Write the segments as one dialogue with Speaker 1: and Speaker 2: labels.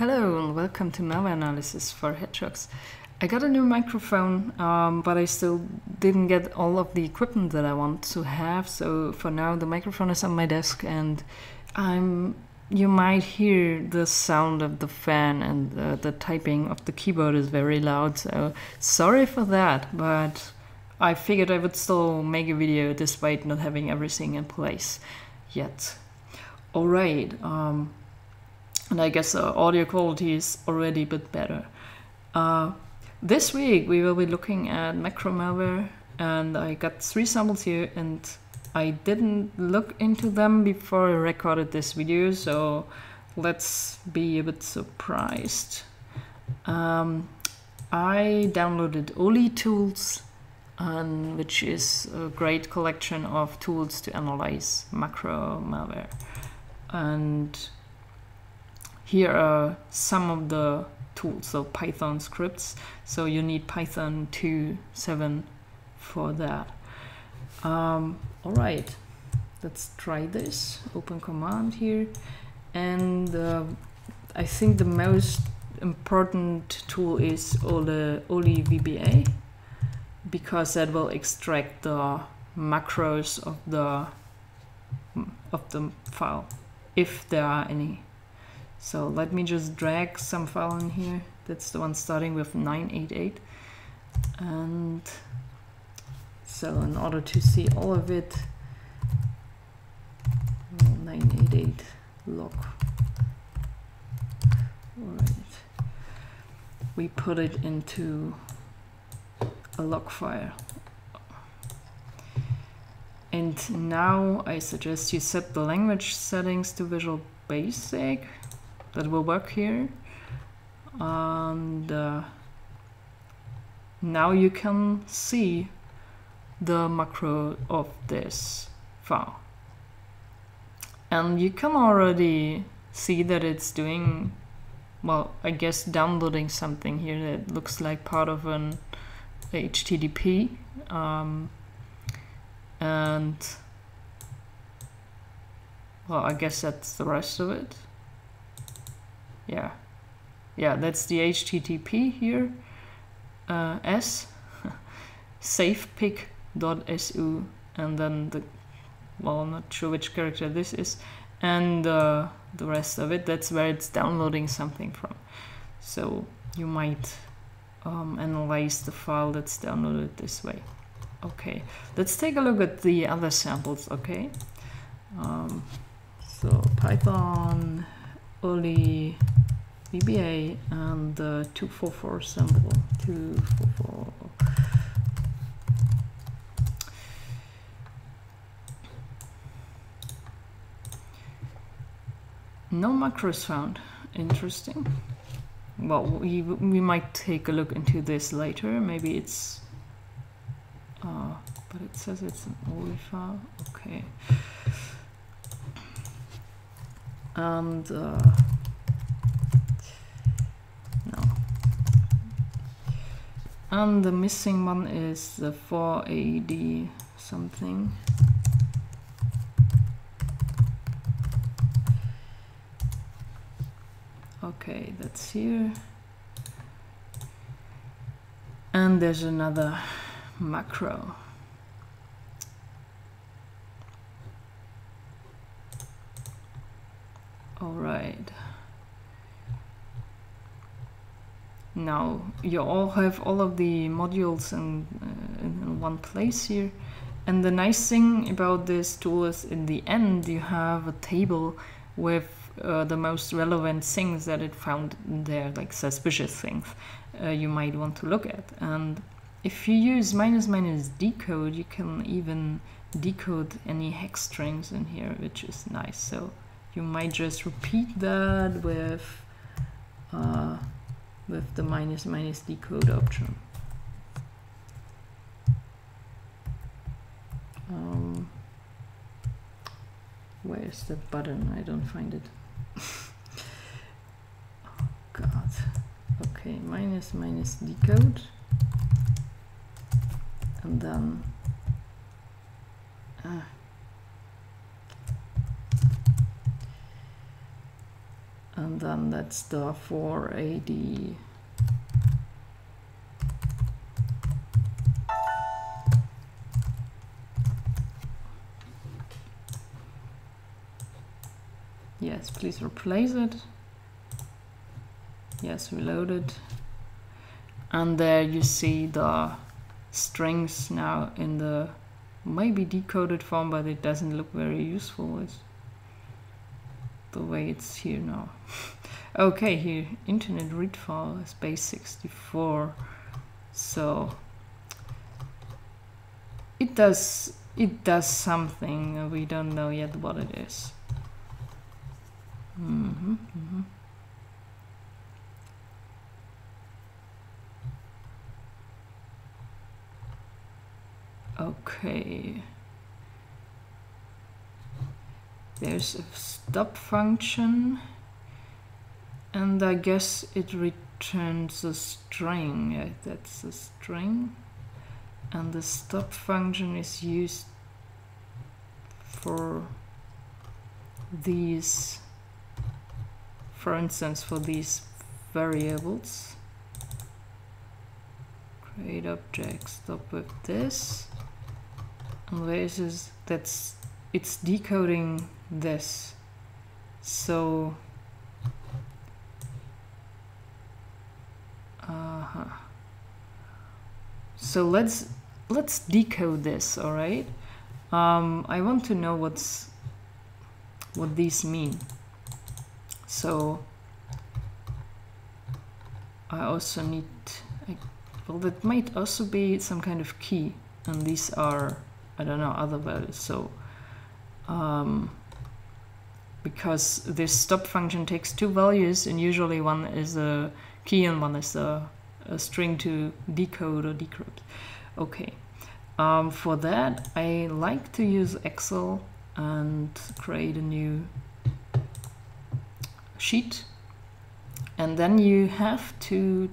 Speaker 1: Hello and welcome to malware analysis for hedgehogs. I got a new microphone, um, but I still didn't get all of the equipment that I want to have. So for now, the microphone is on my desk, and I'm. You might hear the sound of the fan and the, the typing of the keyboard is very loud. So sorry for that, but I figured I would still make a video despite not having everything in place yet. Alright, um, and I guess the audio quality is already a bit better. Uh, this week we will be looking at macro malware and I got three samples here and I didn't look into them before I recorded this video so let's be a bit surprised. Um, I downloaded oletools um, which is a great collection of tools to analyze macro malware and here are some of the tools of Python scripts. So you need Python 2.7 for that. Um, all right, let's try this. Open command here. And uh, I think the most important tool is Oli, olevba because that will extract the macros of the of the file if there are any. So let me just drag some file in here. That's the one starting with 988. And so in order to see all of it, 988 log. Alright. We put it into a log file. And now I suggest you set the language settings to Visual Basic that will work here. And uh, now you can see the macro of this file. And you can already see that it's doing well I guess downloading something here that looks like part of an HTTP um, and well I guess that's the rest of it yeah. Yeah that's the http here uh, s safepick.su and then the well I'm not sure which character this is and uh, the rest of it that's where it's downloading something from. So you might um, analyze the file that's downloaded this way. Okay let's take a look at the other samples okay? Um, so python Oli VBA and the 244 sample 244 no macros found. Interesting. Well we, we might take a look into this later. Maybe it's uh, but it says it's an OLE file okay and uh, no. And the missing one is the 4AD something. Okay that's here. And there's another macro all right. Now you all have all of the modules in, uh, in one place here. And the nice thing about this tool is in the end you have a table with uh, the most relevant things that it found there like suspicious things uh, you might want to look at. And if you use minus minus decode you can even decode any hex strings in here which is nice. So you might just repeat that with uh, with the minus minus decode option. Um, where's the button? I don't find it. oh god. Okay, minus minus decode. And then and then that's the 4AD yes please replace it. Yes reload it. And there you see the strings now in the maybe decoded form but it doesn't look very useful. It's the way it's here now okay here internet read file is base 64 so it does it does something we don't know yet what it is mm -hmm, mm -hmm. Okay. There's a stop function and I guess it returns a string. That's a string. And the stop function is used for these, for instance, for these variables. Create object, stop with this and this is that's it's decoding this. So uh -huh. so let's let's decode this all right um, I want to know what's what these mean. So I also need I, well that might also be some kind of key and these are I don't know other values. So um, because this stop function takes two values and usually one is a key and one is a, a string to decode or decrypt okay um, for that I like to use Excel and create a new sheet and then you have to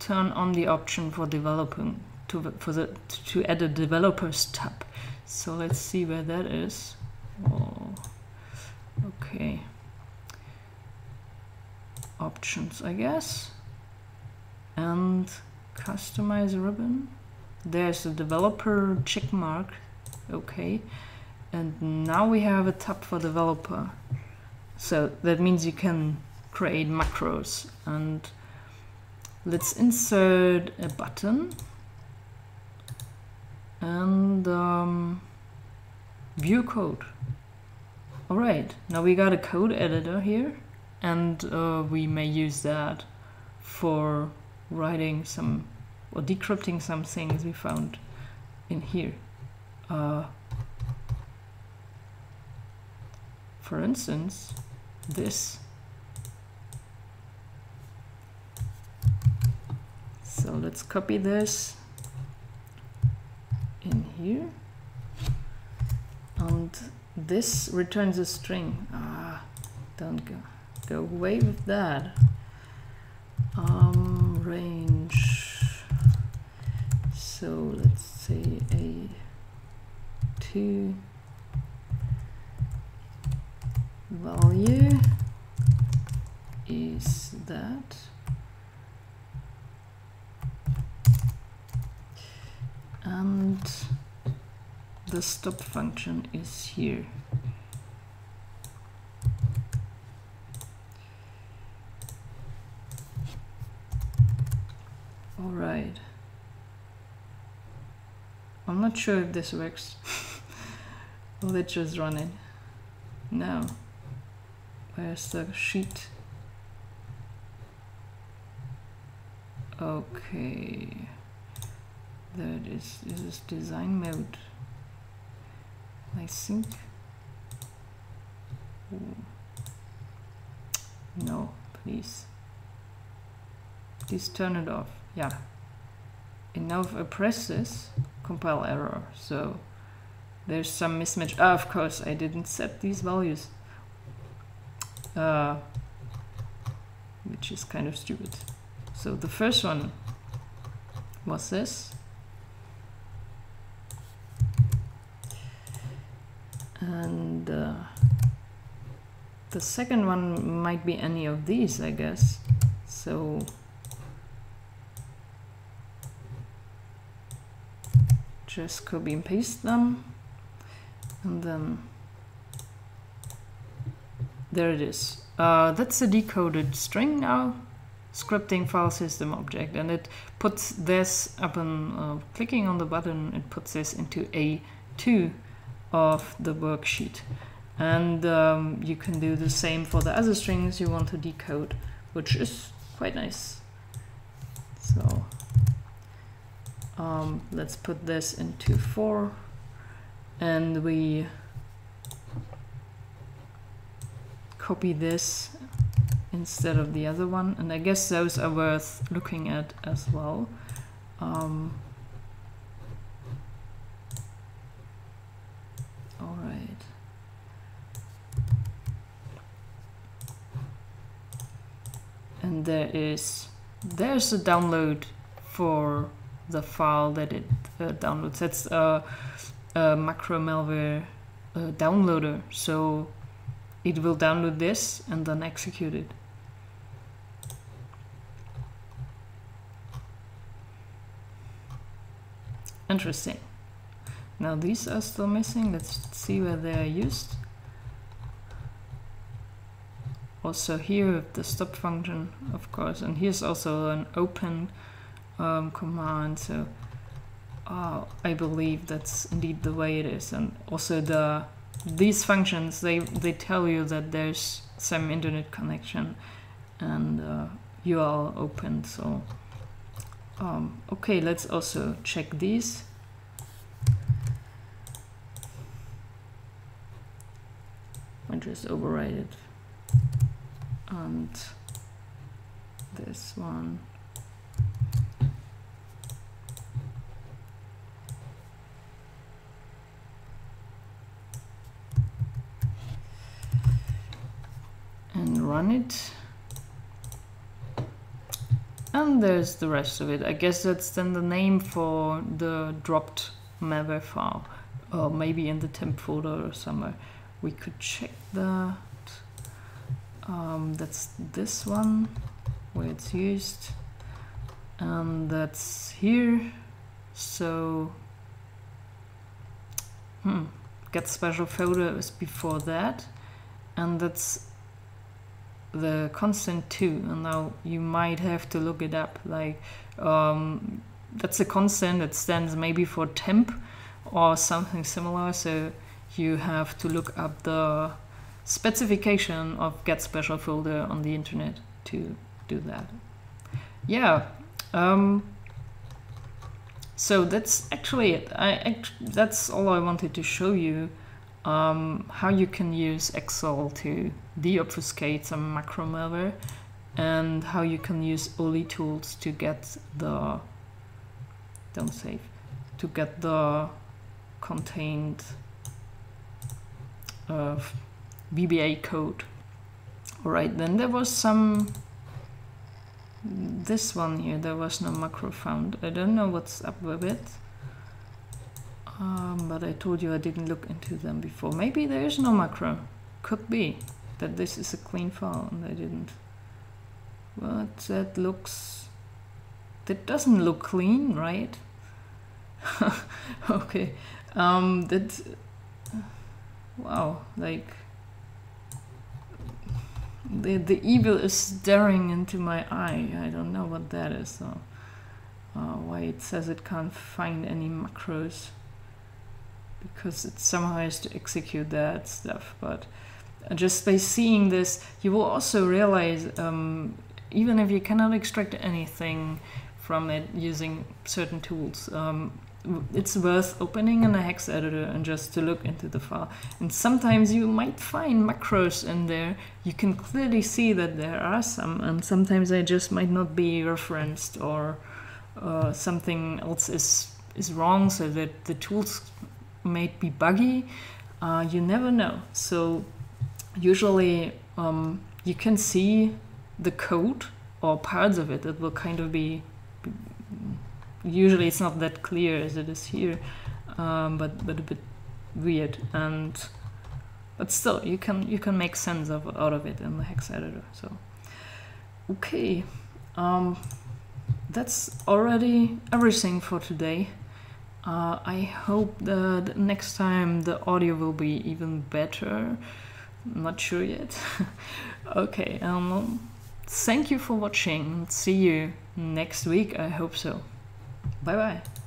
Speaker 1: turn on the option for developing to for the to add a developers tab. So let's see where that is. Okay. Options, I guess. And customize ribbon. There's a developer check mark. Okay. And now we have a tab for developer. So that means you can create macros and let's insert a button and um, view code. All right, now we got a code editor here and uh, we may use that for writing some or decrypting some things we found in here. Uh, for instance, this. So let's copy this in here and this returns a string. Ah don't go go away with that. Um range. So let's say a two value is that and the stop function is here. All right. I'm not sure if this works. Let's just run it. Now, where's the sheet? Okay that is this is design mode I think. Ooh. no please. Please turn it off. Yeah. And now if I press this compile error. So there's some mismatch. Ah, of course I didn't set these values. Uh, which is kind of stupid. So the first one was this and uh, the second one might be any of these, I guess. So just copy and paste them and then there it is. Uh, that's a decoded string now, scripting file system object, and it puts this upon uh, clicking on the button, it puts this into A2 of the worksheet. And um, you can do the same for the other strings you want to decode, which is quite nice. So um, let's put this into 4 and we copy this instead of the other one and I guess those are worth looking at as well um, there is there's a download for the file that it uh, downloads that's a, a macro malware uh, downloader so it will download this and then execute it. Interesting. Now these are still missing. Let's see where they are used. Also here the stop function, of course, and here's also an open um, command. So uh, I believe that's indeed the way it is, and also the these functions they they tell you that there's some internet connection and uh, URL open so um, okay let's also check these I just override it and this one and run it. And there's the rest of it. I guess that's then the name for the dropped malware file. Or maybe in the temp folder or somewhere. We could check that. Um, that's this one where it's used. And that's here. So, hmm, get special is before that. And that's the constant 2 and now you might have to look it up like um, that's a constant that stands maybe for temp or something similar so you have to look up the specification of get special folder on the internet to do that. Yeah um, so that's actually it. I that's all I wanted to show you um, how you can use Excel to deobfuscate some macro malware and how you can use oletools to get the don't save to get the contained uh, VBA code. Alright, then there was some this one here, there was no macro found. I don't know what's up with it. Um, but I told you I didn't look into them before. Maybe there is no macro. Could be that this is a clean file and I didn't. But that looks... That doesn't look clean, right? okay. Um, that... Wow, like... The, the evil is staring into my eye. I don't know what that is. Uh, why it says it can't find any macros because it somehow has to execute that stuff. But just by seeing this, you will also realize um, even if you cannot extract anything from it using certain tools, um, it's worth opening in a hex editor and just to look into the file. And sometimes you might find macros in there. You can clearly see that there are some, and sometimes they just might not be referenced or uh, something else is is wrong, so that the tools might be buggy. Uh, you never know. So usually um, you can see the code or parts of it. It will kind of be. Usually it's not that clear as it is here, um, but but a bit weird. And but still you can you can make sense of out of it in the hex editor so. Okay um, that's already everything for today. Uh, I hope that next time the audio will be even better. Not sure yet. Okay um, thank you for watching. See you next week I hope so bye bye